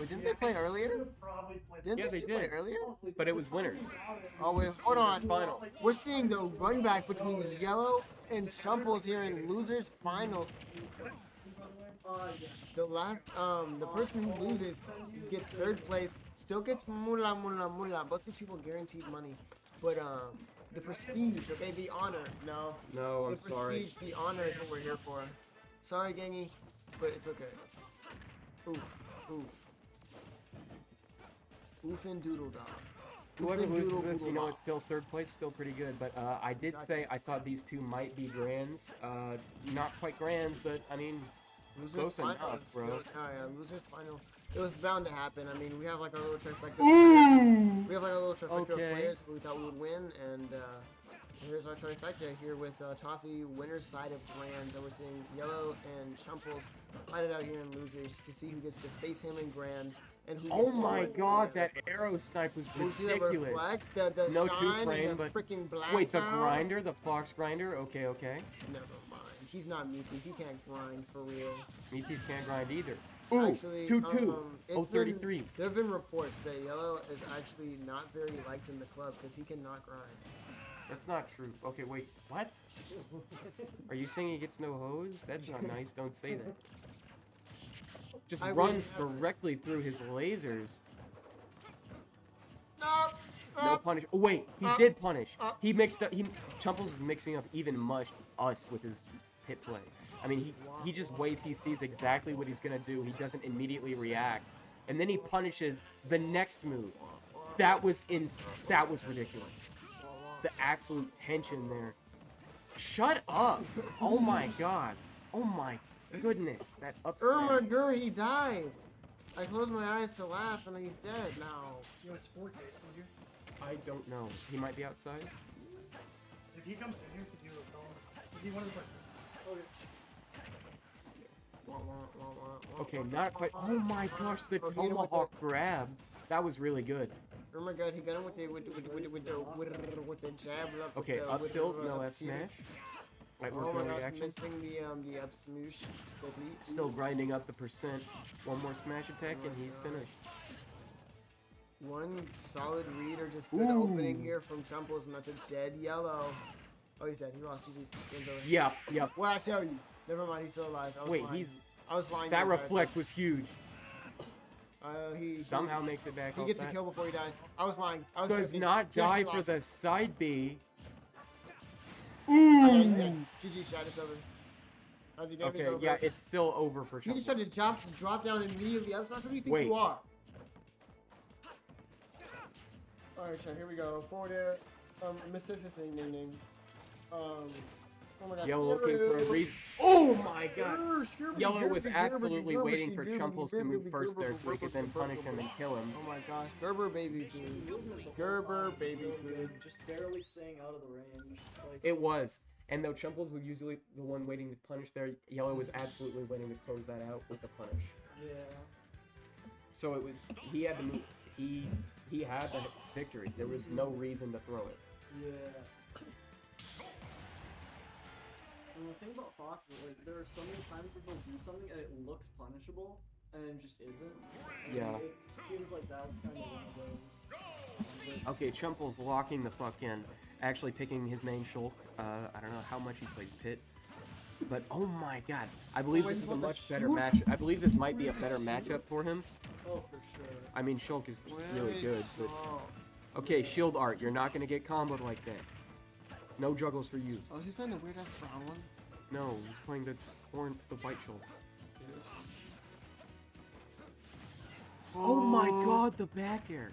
Wait, didn't they play earlier? Didn't Yeah, they, they still play did. earlier? But it was winners. Oh wait, hold on. Final. We're seeing the run back between Yellow and Chumples here in losers finals. The last, um, the person who loses gets third place, still gets mula mula mula. Both these people guaranteed money, but um, the prestige, okay, the honor. No, No, I'm the sorry. prestige, the honor is what we're here for. Sorry, Gangy, but it's okay. Oof, oof, oof and doodle dog. Whoever loses this, you know, it's still third place, still pretty good. But uh, I did say I thought these two might be grands. Uh, not quite grands, but I mean, Losers Close final enough, bro. Oh yeah, losers final. It was bound to happen. I mean, we have like our little trifecta. Ooh! We have like a little trifecta Okay. of players who we thought we would win, and uh, here's our trifecta here with uh, Toffee, winner's side of Grands, and we're seeing Yellow and Chumples fight it out here in losers to see who gets to face him in Grands and who. Oh my god, that arrow snipe was You see that ridiculous. reflect, the, the No two frame, but freaking black wait, the grinder, the fox grinder. Okay, okay. Never mind. He's not Mickey. He can't grind for real. Me can't grind either. Ooh, Actually, two two. um, oh, been- 33. There have been reports that Yellow is actually not very liked in the club because he cannot grind. That's not true. Okay, wait, what? Are you saying he gets no hose? That's not nice. Don't say that. Just I runs directly through his lasers. No, No punish. Oh wait, he uh, did punish. uh. he mixed up. He Chumples is mixing up even much us with his hit play. I mean, he he just waits. He sees exactly what he's gonna do. He doesn't immediately react, and then he punishes the next move. That was in. That was ridiculous. The absolute tension there. Shut up! Oh my god! Oh my goodness! That upset. Irma Gur, he died. I closed my eyes to laugh and he's dead now. Yo, it's 4K still here. I don't know. He might be outside. If he comes in here, could you call him? Is he one of the players? Okay. Wah, Okay, not quite. Oh my gosh, the Oh, he hit him with tomahawk grab. That was really good. Irma Gur, he got him with the with the, with the, with the, with the, with the, with the jab. with Okay, the- up tilt, no uh, F smash. Right, Oh no gosh, reaction. missing the um the. Still grinding up the percent. One more smash attack and he's finished. One solid read or just good Ooh. opening here from Chumples, and that's a dead yellow. Oh, he's dead. He lost. Game's over. Yep, yep. Well, I tell you. Never mind. He's still alive. I was Wait, lying. he's I was lying. that reflect was huge. Uh, he Somehow makes it back. He gets a kill before he dies. I was lying. I was Does not He die for the side B. Oh, yeah, he's dead. GG shot. It's over. Uh, the game is Okay, over. yeah, it's still over for He just Chumples. tried to drop drop down immediately. I'm not sure who you think Wait. you are. Alright, so here we go. Forward air. Um, Mr. Sissing, Ning Ning. Um, my god. Yellow looking for a reason. Oh my god. Yellow was absolutely waiting for Chumples to move first there so he could then punish him and kill him. Oh my gosh. Gerber baby food. Gerber baby food. Just barely staying out of the range. It was. And though Chumples was usually the one waiting to punish there, Yellow was absolutely waiting to close that out with the punish. yeah. So it was he had to move. He he had the victory. There was no reason to throw it. Yeah. And the thing about Fox is like there are so many times where he'll do something and it looks punishable and just isn't. Yeah. It seems like that was kind of one of those. Okay, Chumples locking the fuck in. Actually picking his main Shulk. Uh, I don't know how much he plays Pit. But oh my god, I believe Oh, this is a much better match. I believe this might be a better matchup for him. oh, for sure. I mean, Shulk is really good, but okay, Shield Art, you're not gonna get comboed like that. No juggles for you. Oh, is he playing the weird ass brown one? No, he's playing the horn, the white Shulk. Yeah, this one. Oh my god, the back air.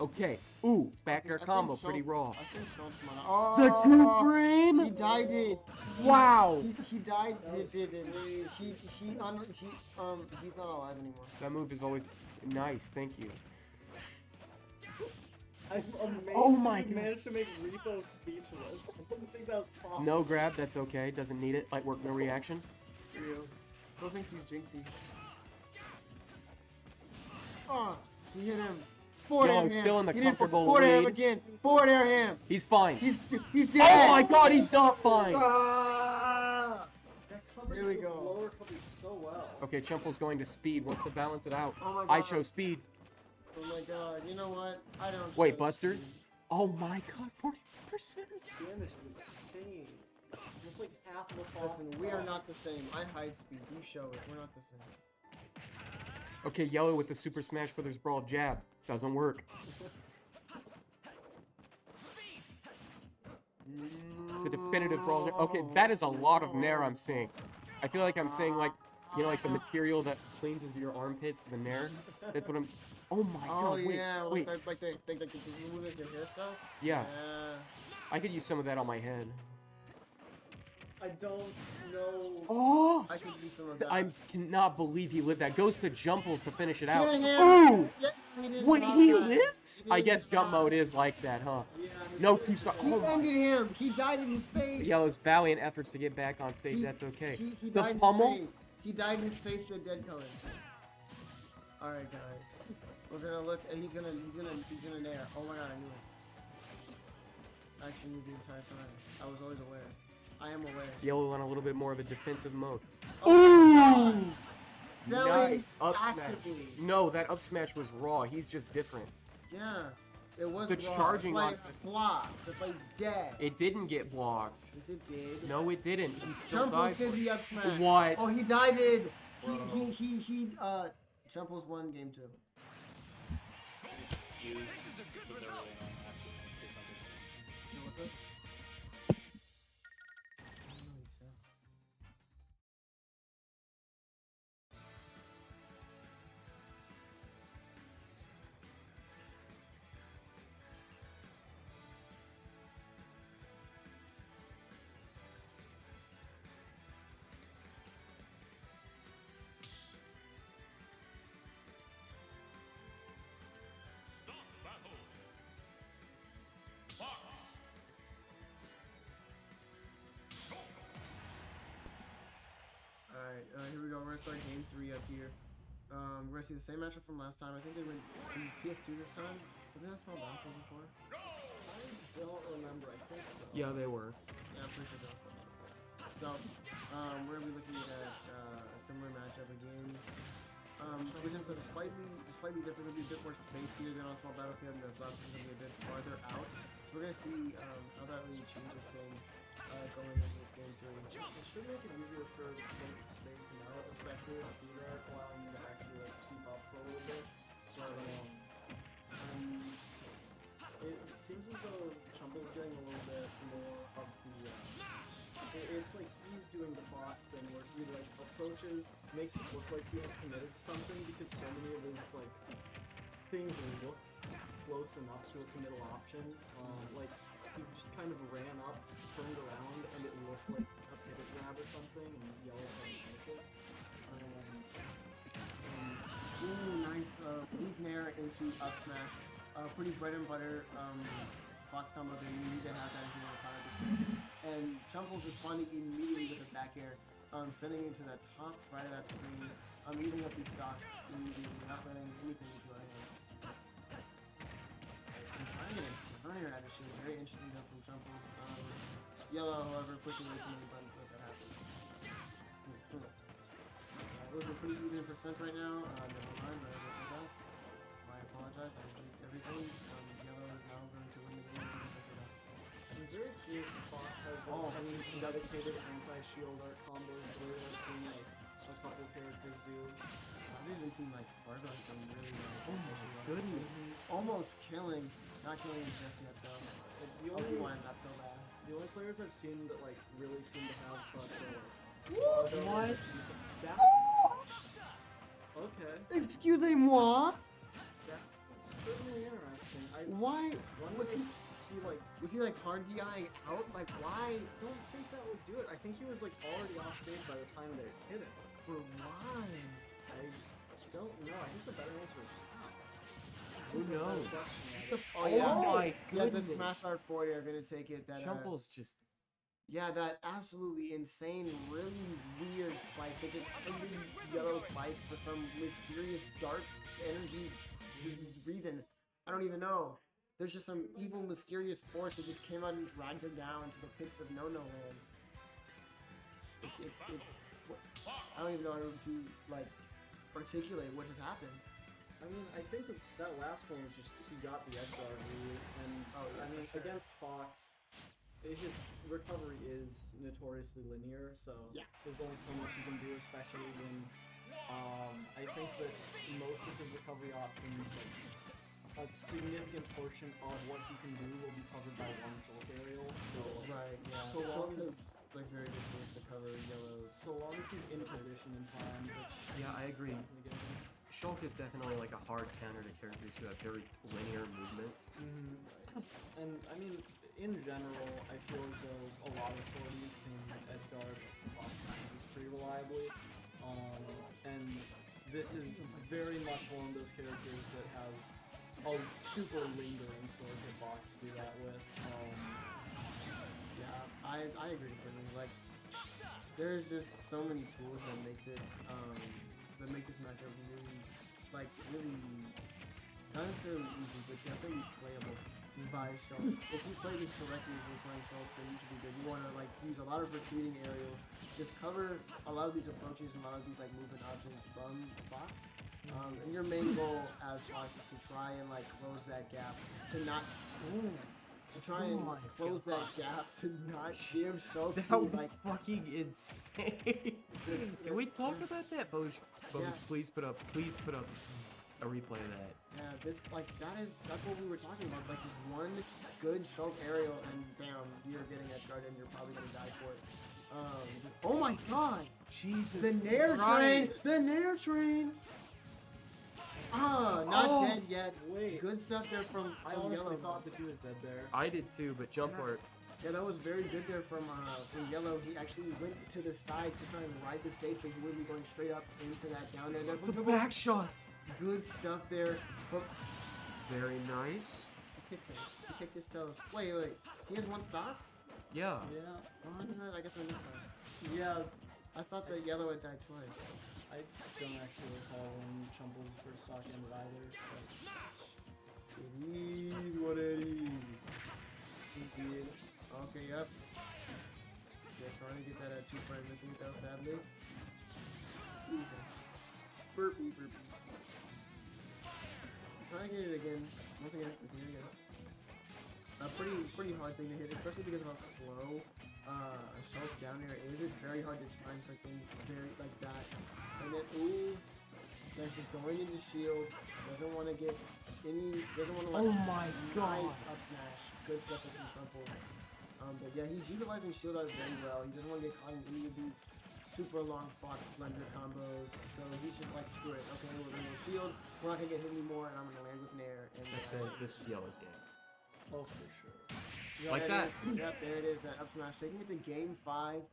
Okay, ooh, back air I think combo, pretty raw. I think Shulk's mine. Oh, The two He died it. Wow! He, he died it, it, it, He he un, he um he's not alive anymore. That move is always nice, thank you. I'm amazed Oh my that God. managed to make Repo speechless. I didn't think that was possible. No grab, that's okay, doesn't need it. Light work, no reaction. Real. Phil thinks he's jinxy. Oh, he hit him. Forward Yo, air still in the He comfortable Forward air him lead. again. Forward air him. He's fine. He's he's dead. Oh my god, he's not fine! Ah! Here we go. lower so well. Okay, Chumple's going to speed. Wants to balance it out. Oh my I God. chose speed. Oh my god, you know what? I don't. Wait, Buster? Oh my god, 40%. Damage is insane. It's like half of the top. Listen, we are not the same. I hide speed. You show it. We're not the same. Okay, Yellow with the Super Smash Brothers Brawl jab. Doesn't work. The definitive Brawl jab. Okay, that is a lot of Nair I'm seeing. I feel like I'm seeing like, you know, like the material that cleanses your armpits, the Nair. That's what I'm... Oh my Oh god, wait, yeah, wait. like like the like the, the, you move like your hair stuff. Yeah, Yeah. I could use some of that on my head. I don't know. Oh! I could use some of that. I cannot believe he lived that. Goes to Chumples to finish it out. Yeah, yeah. Ooh! Yeah, he didn't Wait, he that. lives? He I guess jump drop. mode is like that, huh? Yeah, No two star. Oh he Oh ended him. He died in his face. Yellow's valiant efforts to get back on stage. He- That's okay. He, he The died pummel? In his face. He died in his face with dead colors. All right, guys. We're gonna look. He's gonna. He's gonna. He's gonna nair. Oh my god, I knew it. I actually knew the entire time. I was always aware. I am aware. Yellow on a little bit more of a defensive mode. Ooh! Nice up smash. No, that up smash was raw. He's just different. Yeah. It was The raw. charging It's like blocked. It's like he's dead. It didn't get blocked. Yes, it did. No, it didn't. He still Chumples died. did the up smash. What? Oh, he died in. He, he, he, he, uh, Chumples won game two. Use the early on last go. We're gonna start game three up here. Um, we're gonna see the same matchup from last time. I think they went in PS2 this time. Did they have small battlefield before? I don't remember. I think so. Yeah, they were. Yeah, I'm pretty sure they have small battlefield. So, um, we're gonna be looking at uh, a similar matchup again. Um, which is a slightly, just slightly different. There'll be a bit more space here than on small battlefield, and the bus is gonna be a bit farther out. So we're gonna see um, how that really changes things uh, going into this game three. It should make it easier for be there, allowing you to actually like keep up for a little bit. But um, it, it seems as though Chumple's getting a little bit more of the. Uh, it, it's like he's doing the Fox thing where he like approaches, makes it look like he has committed to something because so many of his like things look close enough to a committal option. Um, like he just kind of ran up, turned around, and it looked like a pivot grab or something, and yellow had to uh, nair into up smash. Uh, pretty bread and butter um, Fox combo that you need to have that if you want to counter this game. And Chumple's responding immediately with a back air, um, sending it to the top right of that screen, um, eating up these stocks immediately, not letting anything into hand. I'm trying to get a burner out of shit. Very interesting though from Chumples. Um, yellow, however, pushing away from the button to let that happen. Hmm. Uh, looking pretty even percent right now. Uh, never mind, but apologize. I jinxed everything. Um, yellow is now going to win the game. because I said that. Is there a case Fox has like Oh. any dedicated anti-shield art combos the way I've seen like a couple characters do? I've even seen like Spargo in some really nice. Oh my animation. goodness. Almost killing. Not killing him just yet though. Like the only one not so bad. the only players I've seen that like really seem to have such a What? What? That, okay, Excusez-moi. Why? wonder Was he? he like Was he like hard DI out? Like why? don't think that would do it. I think he was like already off stage by the time they hit it. But why? I don't know. I think the better answer is how. Who The better knows? question, right? Oh, Oh yeah. my Yeah, the goodness. Smash Art 40 are gonna take it. That uh, Chumple's just. Yeah, that absolutely insane, really weird spike that just ended yellow spike for some mysterious dark energy reason. I don't even know. There's just some evil, mysterious force that just came out and dragged him down into the pits of No No Land. It's, it's, it's, I don't even know how to like articulate what just happened. I mean, I think that, that last one was just he got the lead, and Oh, yeah, I mean sure. against Fox, it, his recovery is notoriously linear, so Yeah. there's only so much you can do, especially when um, I think that most of his recovery options, like, a significant portion of what he can do will be covered by one short aerial. So Right. Yeah. So long as is like very good for to cover yellows. so long as he's in position in time, which Yeah, I agree. isn't gonna get him. Shulk is definitely like a hard counter to characters who have very linear movements. And I mean, in general, I feel as though a lot of swordies can edge guard Fox pretty reliably. Um, and this is very much one of those characters that has a super lingering sort sword hitbox to do that with. Um, Yeah, I I agree completely. Like, there's just so many tools that make this um that make this matchup really like really not necessarily easy, but definitely playable Shulk. if you play this correctly, if you're playing Shulk, then you should be good. You want to like use a lot of retreating aerials, just cover a lot of these approaches and a lot of these like movement options from Fox. Um, and your main goal as Fox is to try and like close that gap, to not to try and Oh close God. that gap to not give Shulk That was like fucking insane. Can we talk about that, Boj? Boj, Yeah. please put up, please put up a replay of that. yeah this like that is that's what we were talking about like this one good Shulk aerial and bam you're getting edge guard and you're probably gonna die for it. Um, oh my god Jesus. the Nair train the Nair train. Ah, not Oh. dead yet. Wait. Good stuff there from, I from honestly Yellow. thought that he was dead there. I did too, but jump Yeah. Art. Yeah, that was very good there from uh, from Yellow. He actually went to the side to try and ride the stage, so he wouldn't be going straight up into that down air. there. The back shots. Good stuff there. But Very nice. he kicked him. He kicked his toes. Wait, wait. He has one stock? Yeah. Yeah. Oh, I guess I missed that. Yeah. I thought that Yellow had died twice. I don't actually recall when Chumple's first stock ended either. But It is what it is. Easy. Okay, yep. They're trying to get that uh, two frame missing though, sadly. Burpee, burpee. Try and get it again. Once again, let's it again. A pretty, pretty hard thing to hit, especially because of how slow uh, a sharp down air is. It's very hard to time freaking very like that. And then, ooh, that's just going into shield. Doesn't want to get any. Doesn't want to like. Oh my god. up smash. Good stuff with some Chumples. Um, but yeah, he's utilizing shield art very well. He doesn't want to get caught in any of these super long Fox blender combos. So he's just like, screw it. Okay, we're gonna go shield. We're not gonna get hit anymore, and I'm gonna land with Nair. And That's uh. This is Yellow's game. oh, for sure. yeah, Like there it that. is. Yep, there it is. That up smash taking it to game five.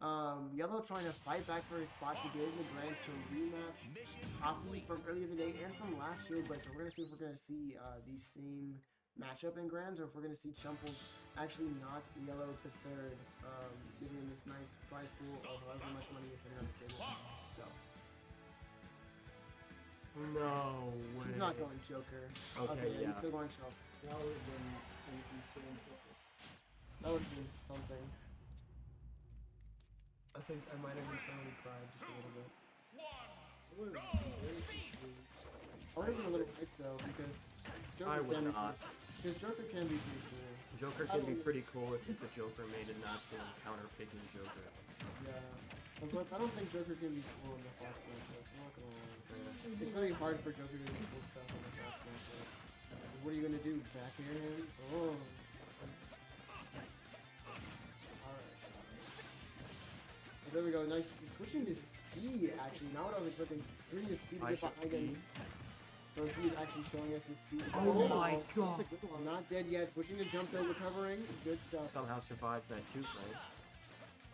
Um, Yellow trying to fight back for his spot to get in the Grands to a rematch Toffee from earlier today and from last year, but we're gonna see if we're gonna see uh, the same matchup in Grands or if we're gonna see Chumples actually knock Yellow to third, um, giving him this nice prize pool of however much money he's sitting on this table. So No way. he's not going Joker. Okay, he's yeah. still going Chump. That would have been an insane focus. That would be something. I think I might have internally cried just a little bit. It would have been very confused. I would have been a little hyped though because Joker I would can not. Because Joker can be pretty cool. Joker can be pretty cool if it's a Joker made and not some counter picking Joker. Yeah. But I don't think Joker can be cool in the Fox matchup. I'm not gonna lie. Mm-hmm. It's really hard for Joker to do cool stuff in the Fox matchup. What are you gonna do? Back air him? Oh. Alright. There we go. Nice. Switching to speed, actually. Not what I was expecting. Switching to speed to I get should behind him. So he's actually showing us his speed. Oh my god. Not dead yet. Switching to jump though, recovering. Good stuff. Somehow survives that too, right?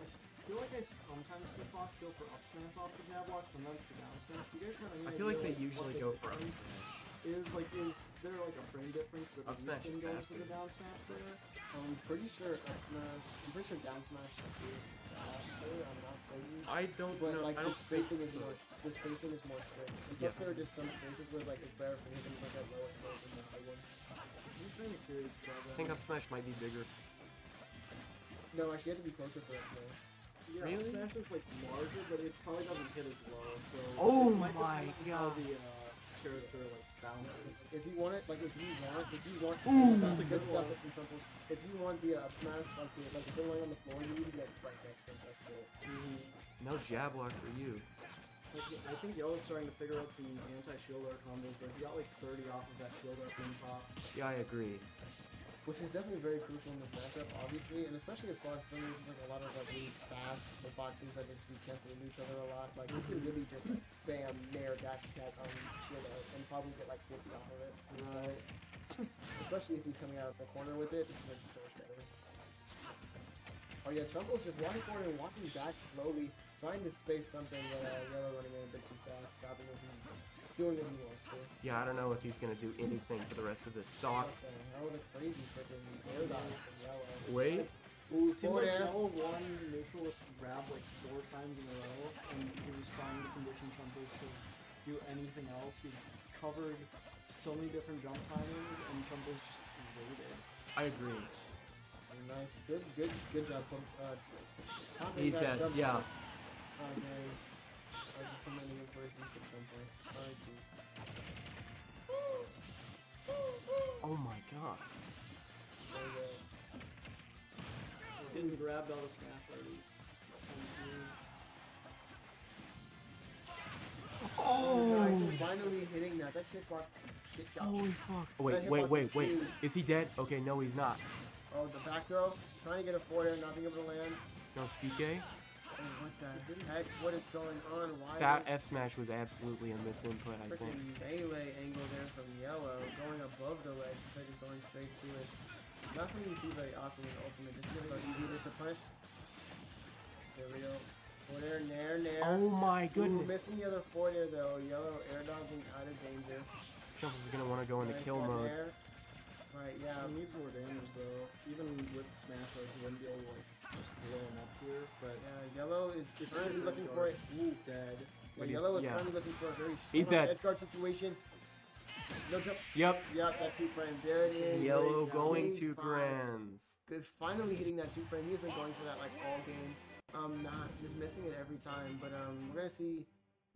I feel like I sometimes see Fox go for up smash off the jab block, sometimes for down smash. Do you guys have any I feel like idea, they usually the go for up smash. Is like is there like a frame difference that Up the smash can is goes to the down smash there? I'm pretty sure up smash. I'm pretty sure down smash is faster. I'm not certain. I don't But know. like I the don't think spacing is so. more, the spacing is more strict. And plus, Yeah. there are just some spaces where like it's better for hitting like that lower throw than the high one. I'm just kind of curious about I that. think up smash might be bigger. No, actually, you have to be closer for up smash. Yeah, Really? Smash is like larger, but it probably doesn't hit as low. So Oh my depend on how God. the uh, character like bounces. If you want it, like if you want, if you want, Ooh. that's a good stuff from Chumples. If you want the uh, smash, like the, like if they're laying on the floor, you need to get right next to them. That's good. No jab block for you. Like, I think Yellow's starting to figure out some anti-shield art combos. Like he got like 30 off of that shield art being pop. Yeah, I agree. Which is definitely very crucial in this matchup, obviously, and especially as Fox there's like a lot of like really fast hitboxes that just be canceling each other a lot. Like you can really just like spam nair dash attack on shield art and probably get like 50 off of it. Right. Especially if he's coming out of the corner with it, it just makes it so much better. Oh yeah, Chumple's just walking forward and walking back slowly, trying to space something, but uh, Yellow running in a bit too fast, stopping him from doing what he wants to. Yeah, I don't know if he's gonna do anything for the rest of this stock. What the hell, the crazy freaking air dodge from Yellow. Wait. Ooh, it seemed Forward like. Yellow won neutral with grab like four times in a row, and he was trying to condition Chumples to do anything else. He covered so many different jump timings, and Chumples just waited. I agree. Nice, good, good, good job. Pump, uh, He's dead. Yeah. Okay. I was just commending him for his use of jumper. Alright, dude. Oh my god. Getting grabbed out of smash already. Oh! Guys, finally hitting that. That kickbox shit got Holy fuck. Oh, wait, wait, wait, wait. Is he dead? Okay, no, he's not. Oh, the back throw. Trying to get a air, not being able to land. No, Spike. Oh, what the heck? What is going on? Why That is F smash was absolutely a misinput, I think. freaking melee angle there from Yellow, going above the ledge instead of going straight to it. Not something you see very often in Ultimate. Just give it a easy just to punish. There we go. Forward air, nair, nair. Oh my Ooh, goodness. missing the other forward air though. Yellow air dodging out of danger. Chumples is gonna want to go into Nice kill one mode. there. Right, yeah. he needs more damage though. Even with smash art, he wouldn't be able to like just up here. But Yeah, yellow is is currently looking for it. Ooh, dead. yeah, yellow is yeah. currently looking for a very strong edge guard situation. No jump. Yep. Yep, that two frame. There it is. Yellow going to five. grands. Good, finally hitting that two frame. He's been going for that like all game. Um, not just missing it every time. But um, we're gonna see